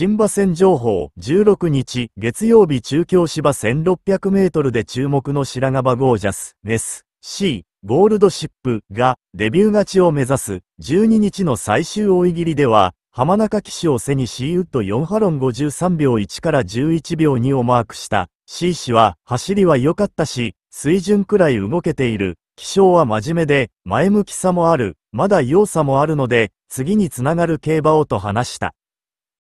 新馬戦情報16日月曜日中京芝1600メートルで注目の白髪ゴージャス、メス、C、ゴールドシップがデビュー勝ちを目指す12日の最終追い切りでは浜中騎手を背にシーウッド4ハロン53秒1から11秒2をマークした。C 氏は走りは良かったし水準くらい動けている。気象は真面目で前向きさもある。まだ要さもあるので次につながる競馬をと話した。